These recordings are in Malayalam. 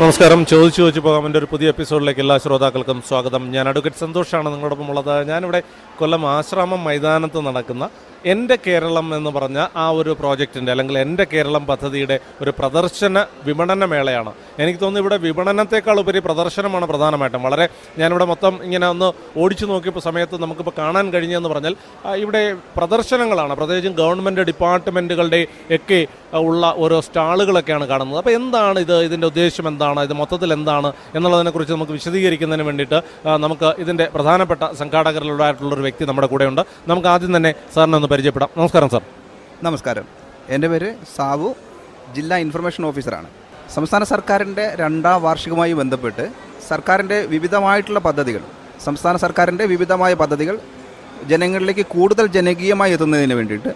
നമസ്കാരം. ചോദിച്ചു ചോദിച്ചു പോകാം. എന്റെ ഒരു പുതിയ എപ്പിസോഡിലേക്ക് എല്ലാ ശ്രോതാക്കൾക്കും സ്വാഗതം. ഞാൻ അഡ്വക്കേറ്റ് സന്തോഷാണ് നിങ്ങളോടൊപ്പം ഉള്ളത്. ഞാനിവിടെ കൊല്ലം ആശ്രാമം മൈതാനത്ത് നടക്കുന്ന എന്റെ കേരളം എന്ന് പറഞ്ഞ ആ ഒരു പ്രോജക്റ്റിന്റെ അല്ലെങ്കിൽ എന്റെ കേരളം പദ്ധതിയുടെ ഒരു പ്രദർശന വിപണന മേളയാണ്. എനിക്ക് തോന്നുന്നു ഇവിടെ വിപണനത്തെക്കാൾ ഉപരി പ്രദർശനമാണ് പ്രധാനമായിട്ടും. വളരെ ഞാനിവിടെ മൊത്തം ഇങ്ങനെ ഒന്ന് ഓടിച്ചു നോക്കിയപ്പോൾ സമയത്ത് നമുക്കിപ്പോൾ കാണാൻ കഴിഞ്ഞതെന്ന് പറഞ്ഞാൽ ഇവിടെ പ്രദർശനങ്ങളാണ്. പ്രത്യേകിച്ചും ഗവൺമെന്റ് ഡിപ്പാർട്ട്മെന്റുകളുടെ ഒക്കെ ഉള്ള ഓരോ സ്റ്റാളുകളൊക്കെയാണ് കാണുന്നത്. അപ്പോൾ എന്താണ് ഇത്? ഇതിന്റെ ഉദ്ദേശം എന്താണ്? ഇത് മൊത്തത്തിൽ എന്താണ്? എന്നുള്ളതിനെക്കുറിച്ച് നമുക്ക് വിശദീകരിക്കുന്നതിന് വേണ്ടിയിട്ട് നമുക്ക് ഇതിന്റെ പ്രധാനപ്പെട്ട സംഘാടകരിലുള്ളതായിട്ടുള്ള ഒരു വ്യക്തി നമ്മുടെ കൂടെയുണ്ട്. നമുക്ക് ആദ്യം തന്നെ സാറിനെ ഒന്ന് പരിചയപ്പെടാം. നമസ്കാരം സാർ. നമസ്കാരം. എന്റെ പേര് സാവു. ജില്ലാ ഇൻഫർമേഷൻ ഓഫീസറാണ്. സംസ്ഥാന സർക്കാരിന്റെ രണ്ടാം വാർഷികമായി ബന്ധപ്പെട്ട് സർക്കാരിന്റെ വിവിധമായിട്ടുള്ള പദ്ധതികൾ സംസ്ഥാന സർക്കാരിന്റെ വിവിധമായ പദ്ധതികൾ ജനങ്ങളിലേക്ക് കൂടുതൽ ജനകീയമായി എത്തുന്നതിന് വേണ്ടിയിട്ട്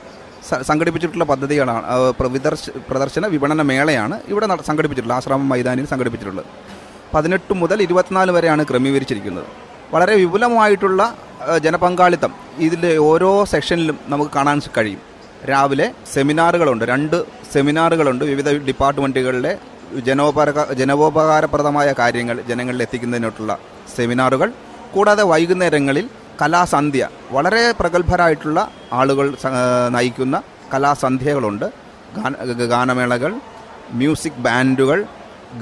സംഘടിപ്പിച്ചിട്ടുള്ള പദ്ധതികളാണ് പ്രദർശ പ്രദർശന വിപണന മേളയാണ് ഇവിടെ സംഘടിപ്പിച്ചിട്ടുള്ളത്. ആശ്രാമം മൈതാനിയിൽ സംഘടിപ്പിച്ചിട്ടുള്ളത്. പതിനെട്ട് മുതൽ ഇരുപത്തിനാല് വരെയാണ് ക്രമീകരിച്ചിരിക്കുന്നത്. വളരെ വിപുലമായിട്ടുള്ള ജനപങ്കാളിത്തം ഇതിൽ ഓരോ സെക്ഷനിലും നമുക്ക് കാണാൻ കഴിയും. രാവിലെ സെമിനാറുകളുണ്ട് രണ്ട് സെമിനാറുകളുണ്ട് വിവിധ ഡിപ്പാർട്ട്മെന്റുകളിലെ ജനോപക ജനോപകാരപ്രദമായ കാര്യങ്ങൾ ജനങ്ങളിൽ എത്തിക്കുന്നതിനുള്ള സെമിനാറുകൾ. കൂടാതെ വൈകുന്നേരങ്ങളിൽ കലാസന്ധ്യ വളരെ പ്രഗത്ഭരായിട്ടുള്ള ആളുകൾ നയിക്കുന്ന കലാസന്ധ്യകളുണ്ട്. ഗാന- ഗാനമേളകൾ മ്യൂസിക് ബാൻഡുകൾ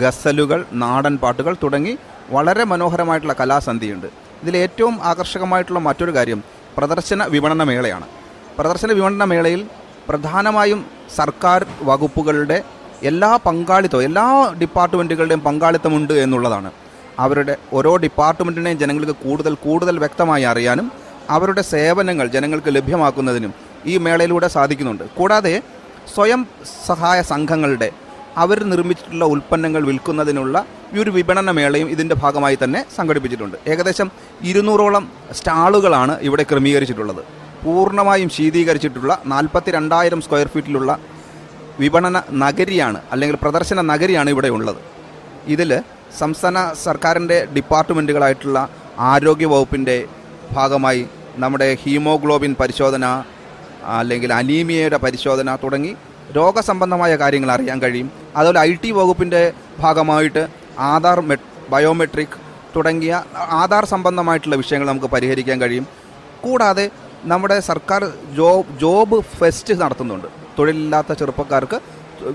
ഗസലുകൾ നാടൻ പാട്ടുകൾ തുടങ്ങി വളരെ മനോഹരമായിട്ടുള്ള കലാസന്ധിയുണ്ട്. ഇതിൽ ഏറ്റവും ആകർഷകമായിട്ടുള്ള മറ്റൊരു കാര്യം പ്രദർശന വിപണന മേളയാണ് പ്രദർശന വിപണന മേളയിൽ പ്രധാനമായും സർക്കാർ വകുപ്പുകളുടെ എല്ലാ പങ്കാളിത്തവും എല്ലാ ഡിപ്പാർട്ട്മെന്റുകളുടെയും പങ്കാളിത്തമുണ്ട് എന്നുള്ളതാണ്. അവരുടെ ഓരോ ഡിപ്പാർട്ട്മെന്റിനെയും ജനങ്ങൾക്ക് കൂടുതൽ കൂടുതൽ വ്യക്തമായി അറിയാനും അവരുടെ സേവനങ്ങൾ ജനങ്ങൾക്ക് ലഭ്യമാക്കുന്നതിനും ഈ മേളയിലൂടെ സാധിക്കുന്നുണ്ട്. കൂടാതെ സ്വയം സഹായ സംഘങ്ങളുടെ അവർ നിർമ്മിച്ചിട്ടുള്ള ഉൽപ്പന്നങ്ങൾ വിൽക്കുന്നതിനുള്ള ഈ ഒരു വിപണന മേളയും ഇതിന്റെ ഭാഗമായി തന്നെ സംഘടിപ്പിച്ചിട്ടുണ്ട്. ഏകദേശം ഇരുന്നൂറോളം സ്റ്റാളുകളാണ് ഇവിടെ ക്രമീകരിച്ചിട്ടുള്ളത്. പൂർണമായും ശീതീകരിച്ചിട്ടുള്ള നാൽപ്പത്തി രണ്ടായിരം സ്ക്വയർ ഫീറ്റിലുള്ള വിപണന നഗരിയാണ് അല്ലെങ്കിൽ പ്രദർശന നഗരിയാണ് ഇവിടെ ഉള്ളത്. ഇതിൽ സംസ്ഥാന സർക്കാരിന്റെ ഡിപ്പാർട്ട്മെന്റുകളായിട്ടുള്ള ആരോഗ്യ വകുപ്പിന്റെ ഭാഗമായി നമ്മുടെ ഹീമോഗ്ലോബിൻ പരിശോധന അല്ലെങ്കിൽ അനീമിയയുടെ പരിശോധന തുടങ്ങി രോഗസംബന്ധമായ കാര്യങ്ങൾ അറിയാൻ കഴിയും. അതുപോലെ ഐ ടി വകുപ്പിന്റെ ഭാഗമായിട്ട് ആധാർ ബയോമെട്രിക് തുടങ്ങിയ ആധാർ സംബന്ധമായിട്ടുള്ള വിഷയങ്ങൾ നമുക്ക് പരിഹരിക്കാൻ കഴിയും. കൂടാതെ നമ്മുടെ സർക്കാർ ജോബ് ജോബ് ഫെസ്റ്റ് നടത്തുന്നുണ്ട്. തൊഴിലില്ലാത്ത ചെറുപ്പക്കാർക്ക്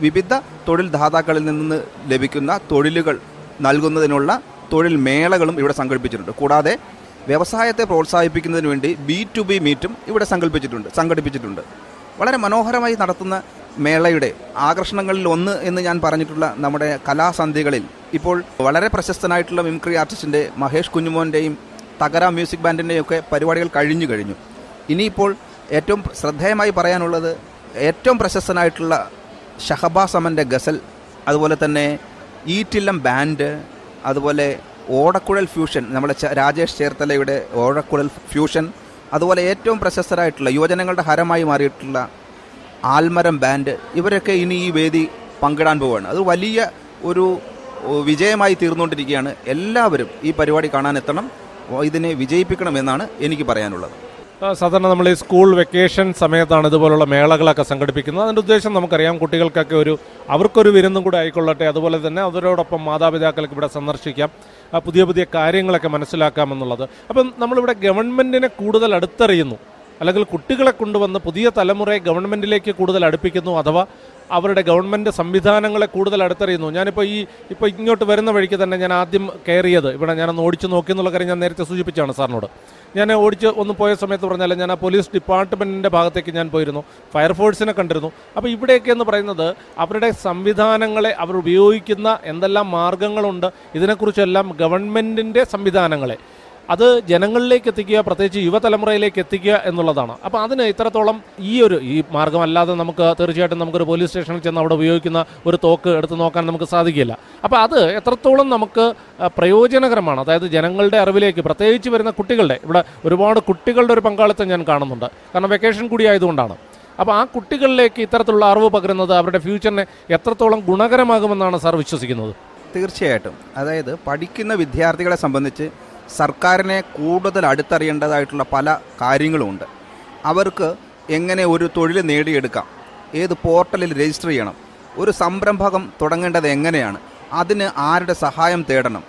വിവിധ തൊഴിൽ ദാതാക്കളിൽ നിന്ന് ലഭിക്കുന്ന തൊഴിലുകൾ നൽകുന്നതിനുള്ള തൊഴിൽ മേളകളും ഇവിടെ സംഘടിപ്പിച്ചിട്ടുണ്ട്. കൂടാതെ വ്യവസായത്തെ പ്രോത്സാഹിപ്പിക്കുന്നതിന് വേണ്ടി ബി ടു ബി മീറ്റും ഇവിടെ സംഘടിപ്പിച്ചിട്ടുണ്ട് സംഘടിപ്പിച്ചിട്ടുണ്ട്. വളരെ മനോഹരമായി നടത്തുന്ന മേളയുടെ ആകർഷണങ്ങളിൽ ഒന്ന് എന്ന് ഞാൻ പറഞ്ഞിട്ടുള്ള നമ്മുടെ കലാസന്ധികളിൽ ഇപ്പോൾ വളരെ പ്രശസ്തനായിട്ടുള്ള മിംക്രി ആർട്ടിസ്റ്റിന്റെ മഹേഷ് കുഞ്ഞുമോന്റെയും തകര മ്യൂസിക് ബാൻഡിന്റെയും ഒക്കെ പരിപാടികൾ കഴിഞ്ഞു കഴിഞ്ഞു. ഇനിയിപ്പോൾ ഏറ്റവും ശ്രദ്ധേയമായി പറയാനുള്ളത് ഏറ്റവും പ്രശസ്തനായിട്ടുള്ള ഷഹബാസ് അമന്റെ ഗസൽ അതുപോലെ തന്നെ ഈറ്റില്ലം ബാൻഡ് അതുപോലെ ഓടക്കുഴൽ ഫ്യൂഷൻ നമ്മുടെ രാജേഷ് ചേർത്തലയുടെ ഓടക്കുഴൽ ഫ്യൂഷൻ അതുപോലെ ഏറ്റവും പ്രശസ്തരായിട്ടുള്ള യുവജനങ്ങളുടെ ഹരമായി മാറിയിട്ടുള്ള ആൽമരം ബാൻഡ് ഇവരൊക്കെ ഇനി ഈ വേദി പങ്കിടാൻ പോവുകയാണ് അത് വലിയ ഒരു വിജയമായി തീർന്നുകൊണ്ടിരിക്കുകയാണ്. എല്ലാവരും ഈ പരിപാടി കാണാൻ എത്തണം. ഇതിനെ ഇതിനെ വിജയിപ്പിക്കണമെന്നാണ് എനിക്ക് പറയാനുള്ളത്. സാധാരണ നമ്മൾ ഈ സ്കൂൾ വെക്കേഷൻ സമയത്താണ് ഇതുപോലുള്ള മേളകളൊക്കെ സംഘടിപ്പിക്കുന്നത്. അതിന്റെ ഉദ്ദേശം നമുക്കറിയാം കുട്ടികൾക്കൊക്കെ ഒരു അവർക്കൊരു വിരുന്നും കൂടെ ആയിക്കൊള്ളട്ടെ. അതുപോലെ തന്നെ അവരോടൊപ്പം മാതാപിതാക്കൾക്ക് ഇവിടെ സന്ദർശിക്കാം. പുതിയ പുതിയ കാര്യങ്ങളൊക്കെ മനസ്സിലാക്കാമെന്നുള്ളത് അപ്പം നമ്മളിവിടെ ഗവൺമെന്റിനെ കൂടുതൽ അടുത്തറിയുന്നു. അല്ലെങ്കിൽ കുട്ടികളെ കൊണ്ടുവന്ന് പുതിയ തലമുറയെ ഗവൺമെന്റിലേക്ക് കൂടുതൽ അടുപ്പിക്കുന്നു അഥവാ അവരുടെ ഗവൺമെന്റ് സംവിധാനങ്ങളെ കൂടുതൽ അടുത്തറിയുന്നു. ഞാനിപ്പോൾ ഈ ഇപ്പോൾ ഇങ്ങോട്ട് വരുന്ന വഴിക്ക് തന്നെ ഞാൻ ആദ്യം കയറിയത് ഇവിടെ ഞാനൊന്ന് ഓടിച്ച് നോക്കി എന്നുള്ള കാര്യം ഞാൻ നേരത്തെ സൂചിപ്പിച്ചാണ് സാറിനോട്. ഞാൻ ഓടിച്ച് ഒന്ന് പോയ സമയത്ത് പറഞ്ഞാൽ ഞാൻ ആ പോലീസ് ഡിപ്പാർട്ട്മെന്റിന്റെ ഭാഗത്തേക്ക് ഞാൻ പോയിരുന്നു ഫയർഫോഴ്സിനെ കണ്ടിരുന്നു. അപ്പോൾ ഇവിടെയൊക്കെ എന്ന് പറയുന്നത് അവരുടെ സംവിധാനങ്ങളെ അവർ ഉപയോഗിക്കുന്ന എന്തെല്ലാം മാർഗങ്ങളുണ്ട് ഇതിനെക്കുറിച്ചെല്ലാം ഗവൺമെന്റിന്റെ സംവിധാനങ്ങളെ അത് ജനങ്ങളിലേക്ക് എത്തിക്കുക പ്രത്യേകിച്ച് യുവതലമുറയിലേക്ക് എത്തിക്കുക എന്നുള്ളതാണ്. അപ്പോൾ അതിന് ഇത്രത്തോളം ഈ ഒരു ഈ മാർഗമല്ലാതെ നമുക്ക് തീർച്ചയായിട്ടും നമുക്കൊരു പോലീസ് സ്റ്റേഷനിൽ ചെന്ന് അവിടെ ഉപയോഗിക്കുന്ന ഒരു തോക്ക് എടുത്ത് നോക്കാൻ നമുക്ക് സാധിക്കില്ല. അപ്പോൾ അത് എത്രത്തോളം നമുക്ക് പ്രയോജനകരമാണ്. അതായത് ജനങ്ങളുടെ അറിവിലേക്ക് പ്രത്യേകിച്ച് വരുന്ന കുട്ടികളുടെ ഇവിടെ ഒരുപാട് കുട്ടികളുടെ ഒരു പങ്കാളിത്തം ഞാൻ കാണുന്നുണ്ട്. കാരണം വെക്കേഷൻ കൂടി ആയതുകൊണ്ടാണ്. അപ്പോൾ ആ കുട്ടികളിലേക്ക് ഇത്തരത്തിലുള്ള അറിവ് പകരുന്നത് അവരുടെ ഫ്യൂച്ചറിനെ എത്രത്തോളം ഗുണകരമാകുമെന്നാണ് സാർ വിശ്വസിക്കുന്നത്? തീർച്ചയായിട്ടും. അതായത് പഠിക്കുന്ന വിദ്യാർത്ഥികളെ സംബന്ധിച്ച് സർക്കാരിനെ കൂടുതൽ അടുത്തറിയേണ്ടതായിട്ടുള്ള പല കാര്യങ്ങളുമുണ്ട്. അവർക്ക് എങ്ങനെ ഒരു തൊഴിൽ നേടിയെടുക്കാം? ഏത് പോർട്ടലിൽ രജിസ്റ്റർ ചെയ്യണം? ഒരു സംരംഭകം തുടങ്ങേണ്ടത് എങ്ങനെയാണ്? അതിന് ആരുടെ സഹായം തേടണം?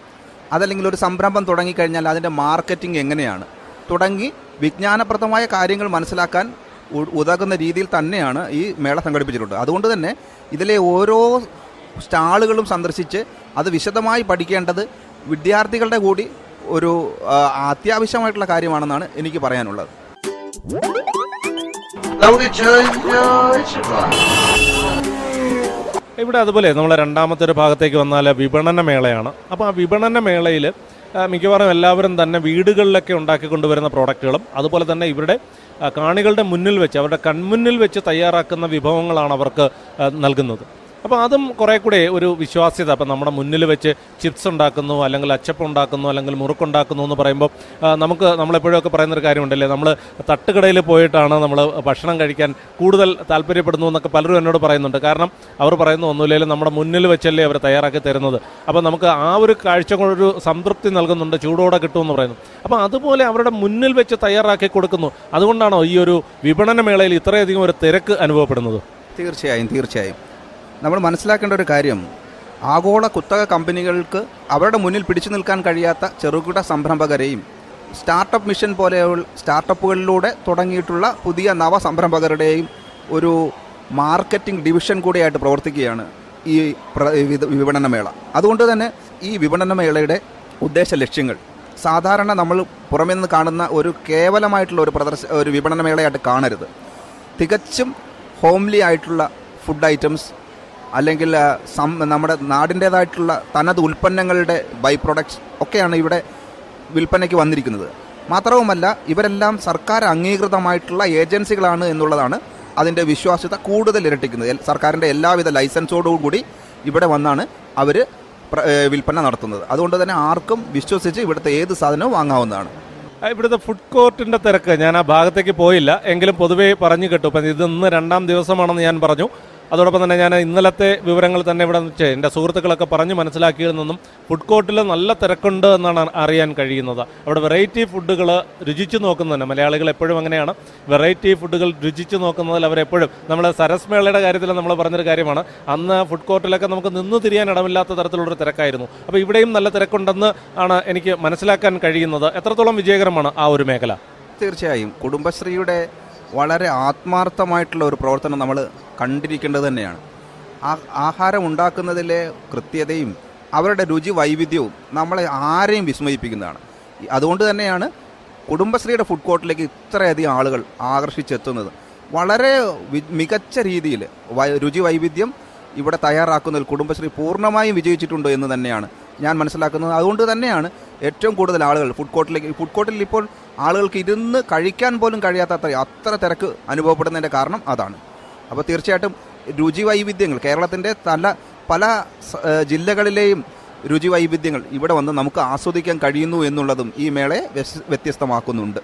അതല്ലെങ്കിൽ ഒരു സംരംഭം തുടങ്ങിക്കഴിഞ്ഞാൽ അതിന്റെ മാർക്കറ്റിംഗ് എങ്ങനെയാണ്? തുടങ്ങി വിജ്ഞാനപ്രദമായ കാര്യങ്ങൾ മനസ്സിലാക്കാൻ ഉതകുന്ന രീതിയിൽ തന്നെയാണ് ഈ മേള സംഘടിപ്പിച്ചിട്ടുള്ളത്. അതുകൊണ്ട് തന്നെ ഇതിലെ ഓരോ സ്റ്റാളുകളും സന്ദർശിച്ച് അത് വിശദമായി പഠിക്കേണ്ടത് വിദ്യാർത്ഥികളുടെ കൂടി ഒരു അത്യാവശ്യമായിട്ടുള്ള കാര്യമാണെന്നാണ് എനിക്ക് പറയാനുള്ളത്. ഇവിടെ അതുപോലെ നമ്മൾ രണ്ടാമത്തെ ഒരു ഭാഗത്തേക്ക് വന്നാൽ വിപണന മേളയാണ്. അപ്പോൾ ആ വിപണന മേളയിൽ മിക്കവാറും എല്ലാവരും തന്നെ വീടുകളിലൊക്കെ ഉണ്ടാക്കി കൊണ്ടുവരുന്ന പ്രോഡക്റ്റുകളും അതുപോലെ തന്നെ ഇവരുടെ കാണികളുടെ മുന്നിൽ വെച്ച് അവരുടെ കൺമുന്നിൽ വെച്ച് തയ്യാറാക്കുന്ന വിഭവങ്ങളാണ് അവർക്ക് നൽകുന്നത്. അപ്പോൾ അതും കുറേ കൂടെ ഒരു വിശ്വാസ്യത. അപ്പം നമ്മുടെ മുന്നിൽ വെച്ച് ചിപ്സ് ഉണ്ടാക്കുന്നു അല്ലെങ്കിൽ അച്ചപ്പം ഉണ്ടാക്കുന്നു അല്ലെങ്കിൽ മുറുക്കുണ്ടാക്കുന്നു എന്ന് പറയുമ്പോൾ നമുക്ക് നമ്മളെപ്പോഴൊക്കെ പറയുന്നൊരു കാര്യമുണ്ടല്ലേ? നമ്മൾ തട്ടുകടയിൽ പോയിട്ടാണ് നമ്മൾ ഭക്ഷണം കഴിക്കാൻ കൂടുതൽ താല്പര്യപ്പെടുന്നു എന്നൊക്കെ പലരും എന്നോട് പറയുന്നുണ്ട്. കാരണം അവർ പറയുന്ന ഒന്നുമില്ലെങ്കിലും നമ്മുടെ മുന്നിൽ വെച്ചല്ലേ അവർ തയ്യാറാക്കി തരുന്നത്. അപ്പോൾ നമുക്ക് ആ ഒരു കാഴ്ച കൊണ്ടൊരു സംതൃപ്തി നൽകുന്നുണ്ട് ചൂടോടെ കിട്ടുമെന്ന് പറയുന്നു അപ്പോൾ അതുപോലെ അവരുടെ മുന്നിൽ വെച്ച് തയ്യാറാക്കി കൊടുക്കുന്നു. അതുകൊണ്ടാണോ ഈ ഒരു വിപണന മേളയിൽ ഇത്രയധികം ഒരു തിരക്ക് അനുഭവപ്പെടുന്നത്? തീർച്ചയായും തീർച്ചയായും. നമ്മൾ മനസ്സിലാക്കേണ്ട ഒരു കാര്യം. ആഗോള കുത്തക കമ്പനികൾക്ക് അവരുടെ മുന്നിൽ പിടിച്ചു നിൽക്കാൻ കഴിയാത്ത ചെറുകിട സംരംഭകരെയും സ്റ്റാർട്ടപ്പ് മിഷൻ പോലെയുള്ള സ്റ്റാർട്ടപ്പുകളിലൂടെ തുടങ്ങിയിട്ടുള്ള പുതിയ നവ സംരംഭകരുടെയും ഒരു മാർക്കറ്റിംഗ് ഡിവിഷൻ കൂടിയായിട്ട് പ്രവർത്തിക്കുകയാണ് ഈ വിപണനമേള വിപണന മേള. അതുകൊണ്ട് തന്നെ ഈ വിപണനമേളയുടെ ഉദ്ദേശ ലക്ഷ്യങ്ങൾ സാധാരണ നമ്മൾ പുറമേ നിന്ന് കാണുന്ന ഒരു കേവലമായിട്ടുള്ള ഒരു പ്രദർശ ഒരു വിപണനമേളയായിട്ട് കാണരുത്. തികച്ചും ഹോംലി ആയിട്ടുള്ള ഫുഡ് ഐറ്റംസ് അല്ലെങ്കിൽ നമ്മുടെ നാടിന്റേതായിട്ടുള്ള തനത് ഉൽപ്പന്നങ്ങളുടെ ബൈ പ്രൊഡക്ട്സ് ഒക്കെയാണ് ഇവിടെ വിൽപ്പനയ്ക്ക് വന്നിരിക്കുന്നത്. മാത്രവുമല്ല ഇവരെല്ലാം സർക്കാർ അംഗീകൃതമായിട്ടുള്ള ഏജൻസികളാണ് എന്നുള്ളതാണ് അതിന്റെ വിശ്വാസ്യത കൂടുതൽ ഇരട്ടിക്കുന്നത്. സർക്കാരിന്റെ എല്ലാവിധ ലൈസൻസോടുകൂടി ഇവിടെ വന്നാണ് അവർ വിൽപ്പന നടത്തുന്നത്. അതുകൊണ്ട് തന്നെ ആർക്കും വിശ്വസിച്ച് ഇവിടുത്തെ ഏത് സാധനവും വാങ്ങാവുന്നതാണ്. ഇവിടുത്തെ ഫുഡ് കോർട്ടിന്റെ തിരക്ക് ഞാൻ ആ ഭാഗത്തേക്ക് പോയില്ല. എങ്കിലും പൊതുവേ പറഞ്ഞു കേട്ടു. ഇപ്പം ഇത് ഇന്ന് രണ്ടാം ദിവസമാണെന്ന് ഞാൻ പറഞ്ഞു. അതോടൊപ്പം തന്നെ ഞാൻ ഇന്നലത്തെ വിവരങ്ങൾ തന്നെ ഇവിടെ വെച്ച് എന്റെ സുഹൃത്തുക്കളൊക്കെ പറഞ്ഞ് മനസ്സിലാക്കിയതിൽ നിന്നും ഫുഡ് കോർട്ടിൽ നല്ല തിരക്കുണ്ട് എന്നാണ് അറിയാൻ കഴിയുന്നത്. അവിടെ വെറൈറ്റി ഫുഡുകൾ രുചിച്ച് നോക്കുന്നതന്നെ മലയാളികൾ എപ്പോഴും അങ്ങനെയാണ്. വെറൈറ്റി ഫുഡുകൾ രുചിച്ച് നോക്കുന്നതിൽ അവരെപ്പോഴും നമ്മൾ സരസ് മേളയുടെ കാര്യത്തിൽ നമ്മൾ പറഞ്ഞൊരു കാര്യമാണ്. അന്ന് ഫുഡ് കോർട്ടിലൊക്കെ നമുക്ക് നിന്ന് തിരിയാൻ ഇടമില്ലാത്ത തരത്തിലുള്ളൊരു തിരക്കായിരുന്നു. അപ്പോൾ ഇവിടെയും നല്ല തിരക്കുണ്ടെന്ന് ആണ് എനിക്ക് മനസ്സിലാക്കാൻ കഴിയുന്നത്. എത്രത്തോളം വിജയകരമാണ് ആ ഒരു മേഖല? തീർച്ചയായും കുടുംബശ്രീയുടെ വളരെ ആത്മാർത്ഥമായിട്ടുള്ള ഒരു പ്രവർത്തനം നമ്മൾ കണ്ടിരിക്കേണ്ടത് തന്നെയാണ്. ആഹാരം ഉണ്ടാക്കുന്നതിലെ കൃത്യതയും അവരുടെ രുചി വൈവിധ്യവും നമ്മളെ ആരെയും വിസ്മയിപ്പിക്കുന്നതാണ്. അതുകൊണ്ട് തന്നെയാണ് കുടുംബശ്രീയുടെ ഫുഡ് കോർട്ടിലേക്ക് ഇത്രയധികം ആളുകൾ ആകർഷിച്ചെത്തുന്നത്. വളരെ മികച്ച രീതിയിൽ രുചി വൈവിധ്യം ഇവിടെ തയ്യാറാക്കുന്നതിൽ കുടുംബശ്രീ പൂർണമായും വിജയിച്ചിട്ടുണ്ട് എന്ന് തന്നെയാണ് ഞാൻ മനസ്സിലാക്കുന്നത്. അതുകൊണ്ട് തന്നെയാണ് ഏറ്റവും കൂടുതൽ ആളുകൾ ഫുഡ് കോർട്ടിലേക്ക് ഫുഡ് കോർട്ടിൽ ഇപ്പോൾ ആളുകൾക്ക് ഇരുന്ന് കഴിക്കാൻ പോലും കഴിയാത്ത അത്ര തിരക്ക് അനുഭവപ്പെടുന്നതിന്റെ കാരണം അതാണ്. അപ്പോൾ തീർച്ചയായിട്ടും രുചി വൈവിധ്യങ്ങൾ കേരളത്തിന്റെ പല ഏഹ് ജില്ലകളിലെയും രുചി വൈവിധ്യങ്ങൾ ഇവിടെ വന്ന് നമുക്ക് ആസ്വദിക്കാൻ കഴിയുന്നു എന്നുള്ളതും ഈ മേളയെ വ്യത്യസ്തമാക്കുന്നുണ്ട്.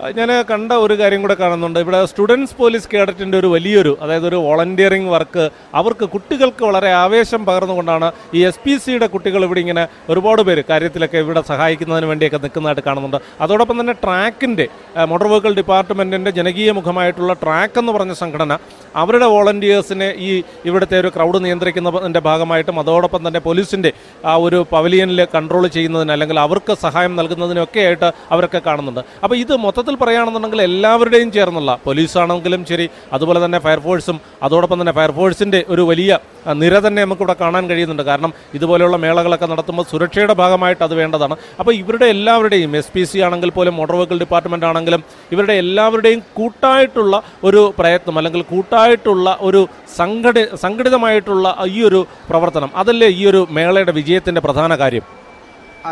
ഞാൻ കണ്ട ഒരു കാര്യം കൂടെ കാണുന്നുണ്ട്. ഇവിടെ സ്റ്റുഡൻസ് പോലീസ് കേഡറ്റിന്റെ ഒരു വലിയൊരു അതായത് ഒരു വോളണ്ടിയറിംഗ് വർക്ക് അവർക്ക് കുട്ടികൾക്ക് വളരെ ആവേശം പകർന്നുകൊണ്ടാണ് ഈ എസ് പി സിയുടെ കുട്ടികൾ ഇവിടെ ഇങ്ങനെ ഒരുപാട് പേര് കാര്യത്തിലൊക്കെ ഇവിടെ സഹായിക്കുന്നതിന് വേണ്ടിയൊക്കെ നിൽക്കുന്നതായിട്ട് കാണുന്നുണ്ട്. അതോടൊപ്പം തന്നെ ട്രാക്കിന്റെ മോട്ടോർ വെഹിക്കിൾ ഡിപ്പാർട്ട്മെന്റിന്റെ ജനകീയ മുഖമായിട്ടുള്ള ട്രാക്ക് എന്ന് പറഞ്ഞ സംഘടന അവരുടെ വോളണ്ടിയേഴ്സിനെ ഈ ഇവിടുത്തെ ഒരു ക്രൗഡ് നിയന്ത്രിക്കുന്നതിന്റെ ഭാഗമായിട്ടും അതോടൊപ്പം തന്നെ പോലീസിന്റെ ആ ഒരു പവലിയനിൽ കൺട്രോൾ ചെയ്യുന്നതിന് അല്ലെങ്കിൽ അവർക്ക് സഹായം നൽകുന്നതിനൊക്കെ ആയിട്ട് അവരൊക്കെ കാണുന്നുണ്ട്. അപ്പോൾ ഇത് മൊത്തത്തിൽ പറയുകയാണെന്നുണ്ടെങ്കിൽ എല്ലാവരുടെയും ചേർന്നുള്ള പോലീസാണെങ്കിലും ശരി അതുപോലെ തന്നെ ഫയർഫോഴ്സും അതോടൊപ്പം തന്നെ ഫയർഫോഴ്സിന്റെ ഒരു വലിയ നിര തന്നെ നമുക്കിവിടെ കാണാൻ കഴിയുന്നുണ്ട്. കാരണം ഇതുപോലെയുള്ള മേളകളൊക്കെ നടത്തുമ്പോൾ സുരക്ഷയുടെ ഭാഗമായിട്ട് അത് വേണ്ടതാണ്. അപ്പോൾ ഇവരുടെ എല്ലാവരുടെയും എസ് പി സി ആണെങ്കിൽ പോലും മോട്ടോർ വെഹിക്കിൾ ഡിപ്പാർട്ട്മെന്റ് ആണെങ്കിലും ഇവരുടെ എല്ലാവരുടെയും കൂട്ടായിട്ടുള്ള ഒരു പ്രയത്നം അല്ലെങ്കിൽ കൂട്ടായിട്ടുള്ള ഒരു സംഘടി സംഘടിതമായിട്ടുള്ള ഈ ഒരു പ്രവർത്തനം അതല്ലേ ഈ ഒരു മേളയുടെ വിജയത്തിന്റെ പ്രധാന കാര്യം?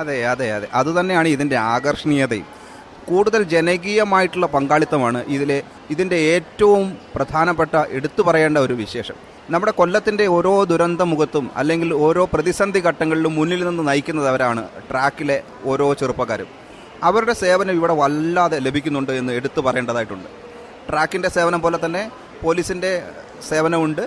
അതെ അതെ അതെ. അതുതന്നെയാണ് ഇതിന്റെ ആകർഷണീയതയും. കൂടുതൽ ജനകീയമായിട്ടുള്ള പങ്കാളിത്തമാണ് ഇതിലെ ഇതിന്റെ ഏറ്റവും പ്രധാനപ്പെട്ട എടുത്തു പറയേണ്ട ഒരു വിശേഷം. നമ്മുടെ കൊല്ലത്തിന്റെ ഓരോ ദുരന്ത മുഖത്തും അല്ലെങ്കിൽ ഓരോ പ്രതിസന്ധി ഘട്ടങ്ങളിലും മുന്നിൽ നിന്ന് നയിക്കുന്നത് അവരാണ് ട്രാക്കിലെ ഓരോ ചെറുപ്പക്കാരും. അവരുടെ സേവനം ഇവിടെ വല്ലാതെ ലഭിക്കുന്നുണ്ട് എന്ന് എടുത്തു പറയേണ്ടതായിട്ടുണ്ട്. ട്രാക്കിന്റെ സേവനം പോലെ തന്നെ പോലീസിന്റെ സേവനമുണ്ട്.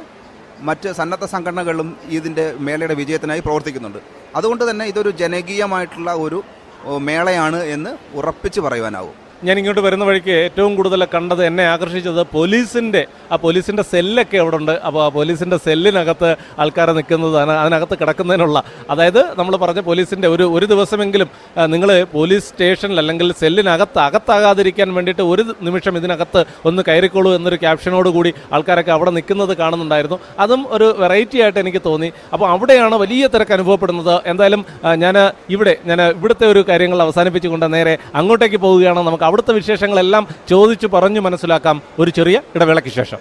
മറ്റ് സന്നദ്ധ സംഘടനകളും ഇതിന്റെ മേളയുടെ വിജയത്തിനായി പ്രവർത്തിക്കുന്നുണ്ട്. അതുകൊണ്ട് തന്നെ ഇതൊരു ജനകീയമായിട്ടുള്ള ഒരു മേളയാണ് എന്ന് ഉറപ്പിച്ച് പറയുവാനാവും. ഞാൻ ഇങ്ങോട്ട് വരുന്ന വഴിക്ക് ഏറ്റവും കൂടുതൽ കണ്ടത് എന്നെ ആകർഷിച്ചത് പോലീസിന്റെ ആ പോലീസിന്റെ സെല്ലൊക്കെ അവിടെ ഉണ്ട് അപ്പോൾ ആ പോലീസിന്റെ സെല്ലിനകത്ത് ആൾക്കാരെ നിൽക്കുന്നത് അതിനകത്ത് കിടക്കുന്നതിനുള്ള. അതായത് നമ്മൾ പറഞ്ഞ പോലീസിന്റെ ഒരു ഒരു ദിവസമെങ്കിലും നിങ്ങൾ പോലീസ് സ്റ്റേഷനിൽ അല്ലെങ്കിൽ സെല്ലിനകത്ത് അകത്താകാതിരിക്കാൻ വേണ്ടിയിട്ട് ഒരു നിമിഷം ഇതിനകത്ത് ഒന്ന് കയറിക്കോളൂ എന്നൊരു ക്യാപ്ഷനോട് കൂടി ആൾക്കാരൊക്കെ അവിടെ നിൽക്കുന്നത് കാണുന്നുണ്ടായിരുന്നു. അതും ഒരു വെറൈറ്റി ആയിട്ട് എനിക്ക് തോന്നി. അപ്പോൾ അവിടെയാണ് വലിയ തിരക്ക് അനുഭവപ്പെടുന്നത്. എന്തായാലും ഞാൻ ഇവിടെ ഞാൻ ഇവിടുത്തെ ഒരു കാര്യങ്ങൾ അവസാനിപ്പിച്ചുകൊണ്ട് നേരെ അങ്ങോട്ടേക്ക് പോവുകയാണ് നമുക്ക് അവിടുത്തെ വിശേഷങ്ങളെല്ലാം ചോദിച്ചു പറഞ്ഞു മനസ്സിലാക്കാം. ഒരു ചെറിയ ഇടവേളയ്ക്ക് ശേഷം.